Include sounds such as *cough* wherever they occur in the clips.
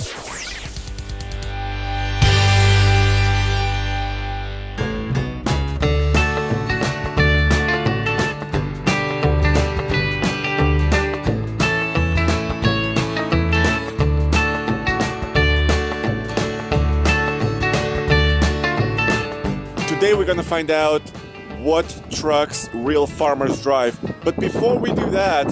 Today we're gonna find out what trucks real farmers drive. But before we do that,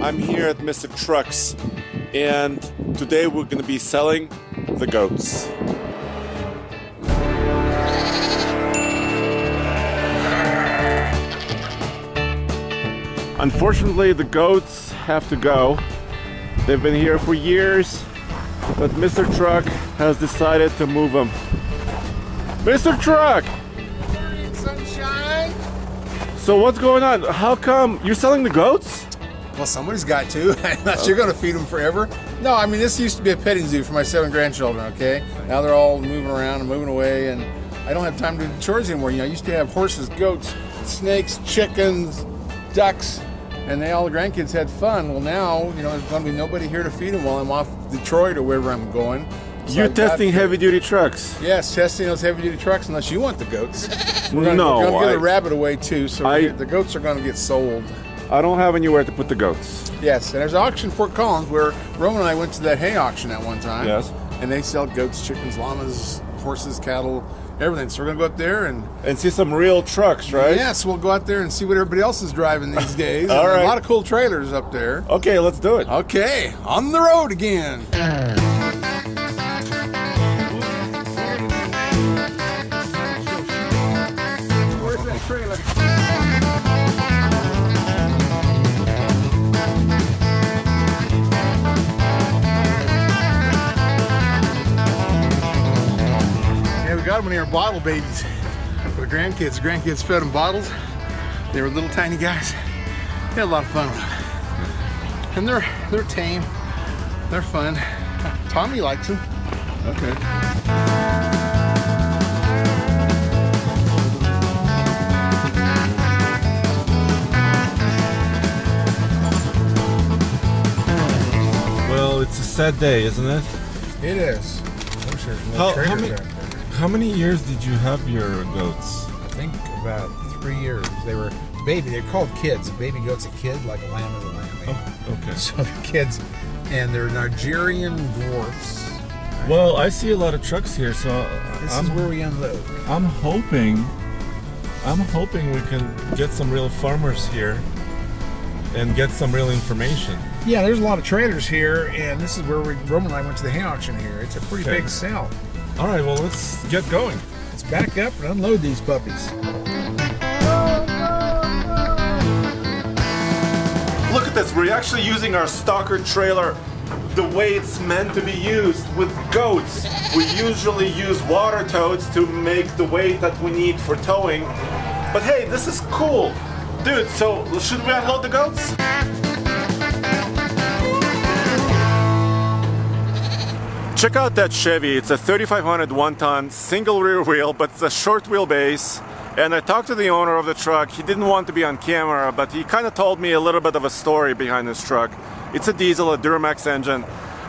I'm here at Mr. Trucks and today we're gonna be selling the goats. Unfortunately, the goats have to go. They've been here for years, but Mr. Truck has decided to move them. Mr. Truck! Sunshine. So what's going on? How come you're selling the goats? Well, somebody's got to. Unless *laughs* you're going to feed them forever. No, I mean this used to be a petting zoo for my seven grandchildren. Okay, now they're all moving around and moving away, and I don't have time to do chores anymore. You know, I used to have horses, goats, snakes, chickens, ducks, and they all the grandkids had fun. Well, now you know there's going to be nobody here to feed them while I'm off Detroit or wherever I'm going. So You're I've testing heavy duty trucks. Yes, testing those heavy duty trucks. Unless you want the goats, *laughs* we're going No, to give I- the rabbit away too. So I- the goats are going to get sold. I don't have anywhere to put the goats. Yes, and there's an auction in Fort Collins where Roman and I went to that hay auction at one time. Yes. And they sell goats, chickens, llamas, horses, cattle, everything. So we're gonna go up there and And see some real trucks, right? yes, we'll go out there and see what everybody else is driving these days. *laughs* All And. A lot of cool trailers up there. Okay, let's do it. Okay, on the road again. Uh. Got them when they were bottle babies for the grandkids. The grandkids fed them bottles. They were little tiny guys. We had a lot of fun with them. And they're they're tame. They're fun. *laughs* Tommy likes them. Okay. Well, it's a sad day, isn't it? It is. I wish there was How, how, many, there. How many years did you have your goats? I think about three years. They were baby. They're called kids. A baby goat's a kid, like a lamb is a lamb. Oh, okay. So they're kids, and they're Nigerian dwarfs. Well, I see a lot of trucks here, so This I'm, is where we unload. I'm hoping, I'm hoping we can get some real farmers here and get some real information. Yeah, there's a lot of traders here, and this is where we, Roman and I went to the hay auction here. It's a pretty Okay. big sale. All right, well, let's get going. Let's back up and unload these puppies. Look at this. We're actually using our stalker trailer the way it's meant to be used with goats. We usually use water totes to make the weight that we need for towing. But hey, this is cool. Dude, so should we unload the goats? Check out that Chevy. It's a 3500 one ton single rear wheel, but it's a short wheelbase. And I talked to the owner of the truck. He didn't want to be on camera, but he kind of told me a little bit of a story behind this truck. It's a diesel, a Duramax engine,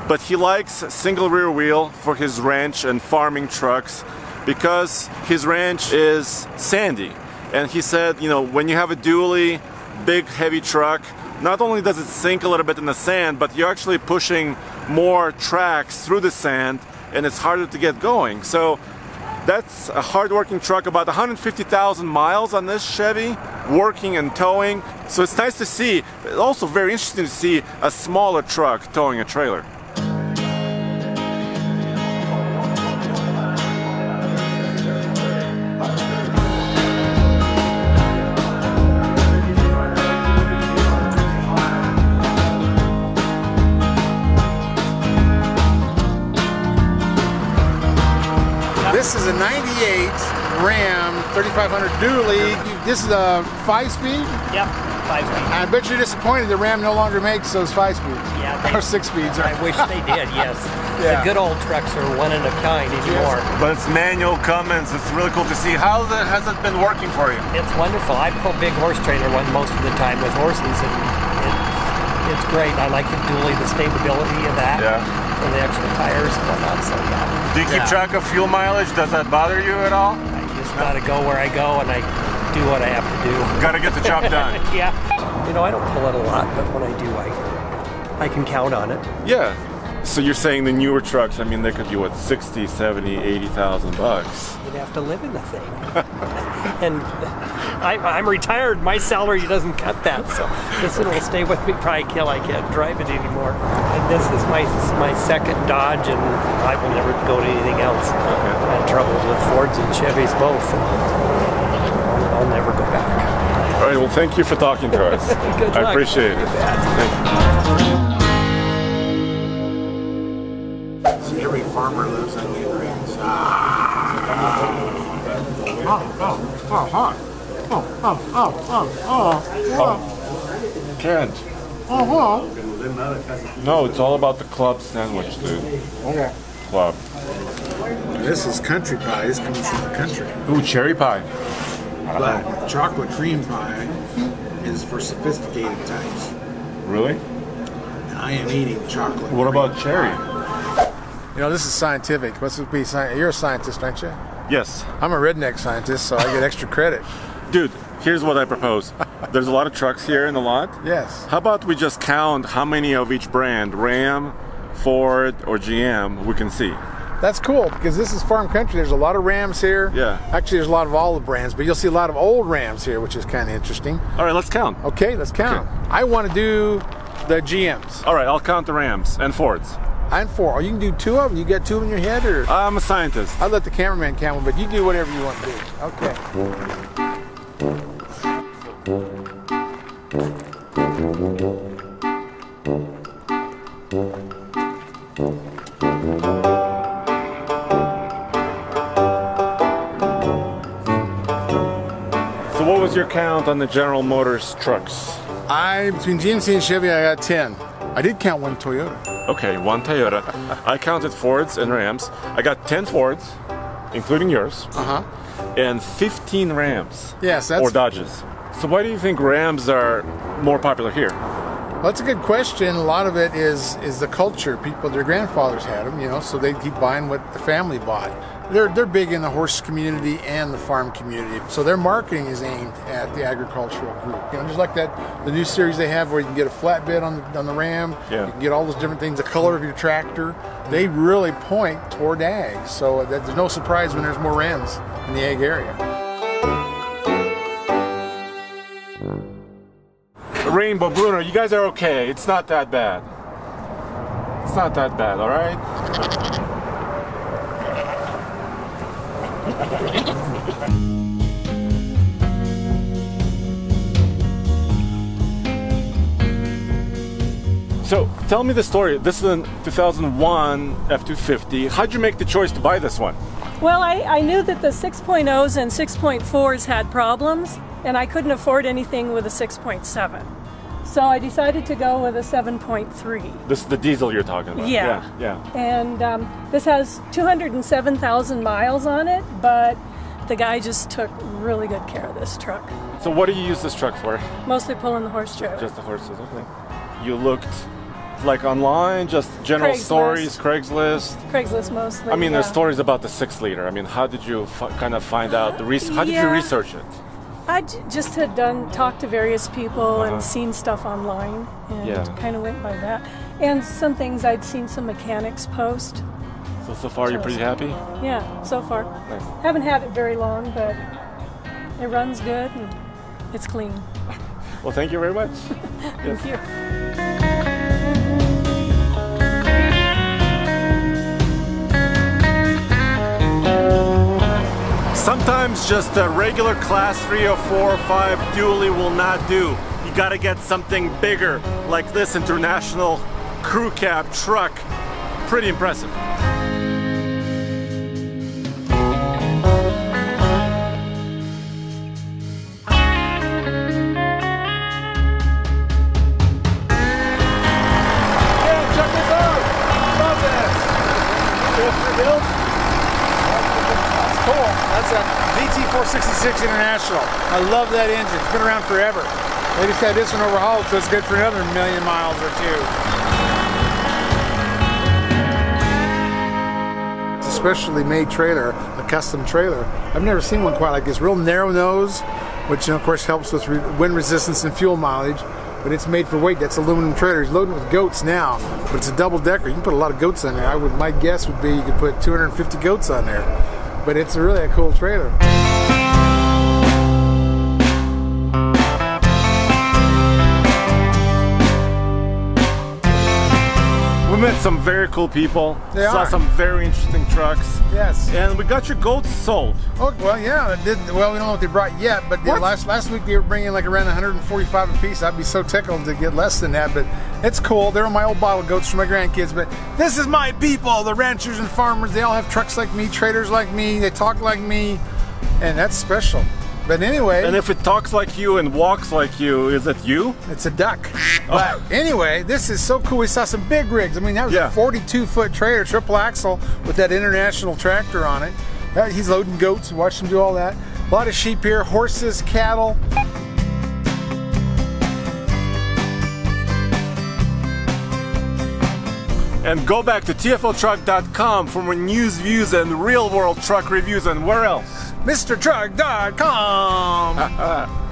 but he likes single rear wheel for his ranch and farming trucks because his ranch is sandy. And he said, you know, when you have a dually, big, heavy truck, not only does it sink a little bit in the sand, but you're actually pushing more tracks through the sand and it's harder to get going. So that's a hard-working truck, about 150,000 miles on this Chevy, working and towing. So it's nice to see. Also very interesting to see a smaller truck towing a trailer. Ram 3500 dually. This is a five speed. Yep, five speed. I bet you're disappointed the Ram no longer makes those five speeds. Yeah, they- or six speeds. I wish they did. *laughs* Yes, Yeah. the good old trucks are one in a kind anymore. But it's manual Cummins. It's really cool to see. How the, has it been working for you? It's wonderful. I pull big horse trailer one most of the time with horses, and it's, it's great. I like the dually, the stability of that. Yeah. for the extra tires and whatnot. So yeah, Do you keep Yeah. track of fuel mileage? Does that bother you at all? Just gotta go where I go and I do what I have to do. Gotta get the job done. *laughs* yeah. You know, I don't pull it a lot, but when I do, I I can count on it. Yeah. So you're saying the newer trucks, I mean, they could be what, 60, 70, 80,000 bucks. You'd have to live in the thing. *laughs* and *laughs* I, I'm retired. My salary doesn't cut that, so this one will stay with me probably till I can't drive it anymore. And this is my my second Dodge, and I will never go to anything else. I had troubles with Fords and Chevys both. And I'll, I'll never go back. All right, well, thank you for talking to us. *laughs* Good I luck. appreciate it. You bet. Thank you. See, every farmer lives on the range. Kent. No, it's all about the club sandwich, dude. Okay. Club. This is country pie. This comes from the country. Ooh, cherry pie. But chocolate cream pie is for sophisticated types. Really? I am eating chocolate. What cream about cherry? pie. You know, this is scientific. What's it be? sci- You're a scientist, aren't you? Yes. I'm a redneck scientist, so I get extra credit. Dude, here's what I propose. There's a lot of trucks here in the lot. Yes. How about we just count how many of each brand, Ram, Ford, or GM, we can see? That's cool because this is farm country. There's a lot of Rams here. Yeah. Actually, there's a lot of all the brands, but you'll see a lot of old Rams here, which is kind of interesting. All right, let's count. Okay, let's count. Okay. I want to do the GMs. All right, I'll count the Rams and Fords. I'm four. Oh, you can do two of them. You got two in your head, or I'm a scientist. I'll let the cameraman count them, but you do whatever you want to do. Okay. So, what was your count on the General Motors trucks? I between GMC and Chevy, I got ten. I did count one Toyota. Okay, one Toyota. I counted Fords and Rams. I got 10 Fords, including yours, Uh huh. and 15 Rams. Yes, that's or Dodges. So, why do you think Rams are more popular here? Well, that's a good question. A lot of it is is the culture. People, their grandfathers had them, you know, so they keep buying what the family bought. They're they're big in the horse community and the farm community. So their marketing is aimed at the agricultural group. You know, just like that the new series they have where you can get a flatbed on the on the Ram. Yeah. You can get all those different things. The color of your tractor. They really point toward ag. So that, there's no surprise when there's more Rams in the ag area. Rainbow Bruno, you guys are okay. It's not that bad. It's not that bad, all right? So, tell me the story. This is a 2001 F250. How'd you make the choice to buy this one? Well, I, I knew that the 6.0s and 6.4s had problems, and I couldn't afford anything with a 6.7. So I decided to go with a 7.3. This is the diesel you're talking about. Yeah. Yeah. yeah. And um, this has 207,000 miles on it, but the guy just took really good care of this truck. So, what do you use this truck for? Mostly pulling the horse trailer. Just the horses, okay. You looked like online, just general Craigslist. stories, Craigslist. Craigslist mostly. I mean, there's stories about the six liter. I mean, how did you f- kind of find out the res- How did you research it? I just had done talked to various people Uh-huh. and seen stuff online and Yeah. kind of went by that. And some things I'd seen some mechanics post. So so far, you're pretty happy. Yeah, so far. Nice. Haven't had it very long, but it runs good and it's clean. Well, thank you very much. *laughs* Thank you. Sometimes just a regular class three or four or five dually will not do. You got to get something bigger, like this international crew cab truck. Pretty impressive. Yeah, check this out. Love this. That's cool. That's a DT466 International. I love that engine. It's been around forever. They just had this one overhauled, so it's good for another million miles or two. It's a specially made trailer, a custom trailer. I've never seen one quite like this. Real narrow nose, which of course helps with wind resistance and fuel mileage. But it's made for weight. That's aluminum trailer. He's loading with goats now, but it's a double decker. You can put a lot of goats on there. I would. My guess would be you could put 250 goats on there. But it's really a cool trailer. Met some very cool people. They saw are. some very interesting trucks. Yes. And we got your goats sold. Oh well, yeah. Did, well, we don't know what they brought yet, but the last last week they were bringing like around 145 a piece. I'd be so tickled to get less than that, but it's cool. They're my old bottle goats for my grandkids. But this is my people, the ranchers and farmers. They all have trucks like me, traders like me. They talk like me, and that's special. But anyway, And if it talks like you and walks like you, is it you? it's a duck. *laughs* But anyway, this is so cool. We saw some big rigs. I mean, that was Yeah. a 42 foot trailer, triple axle with that international tractor on it. Uh, he's loading goats. Watch him do all that. A lot of sheep here, horses, cattle. And go back to tfltruck.com for more news, views, and real world truck reviews and where else? MrTruck.com. *laughs*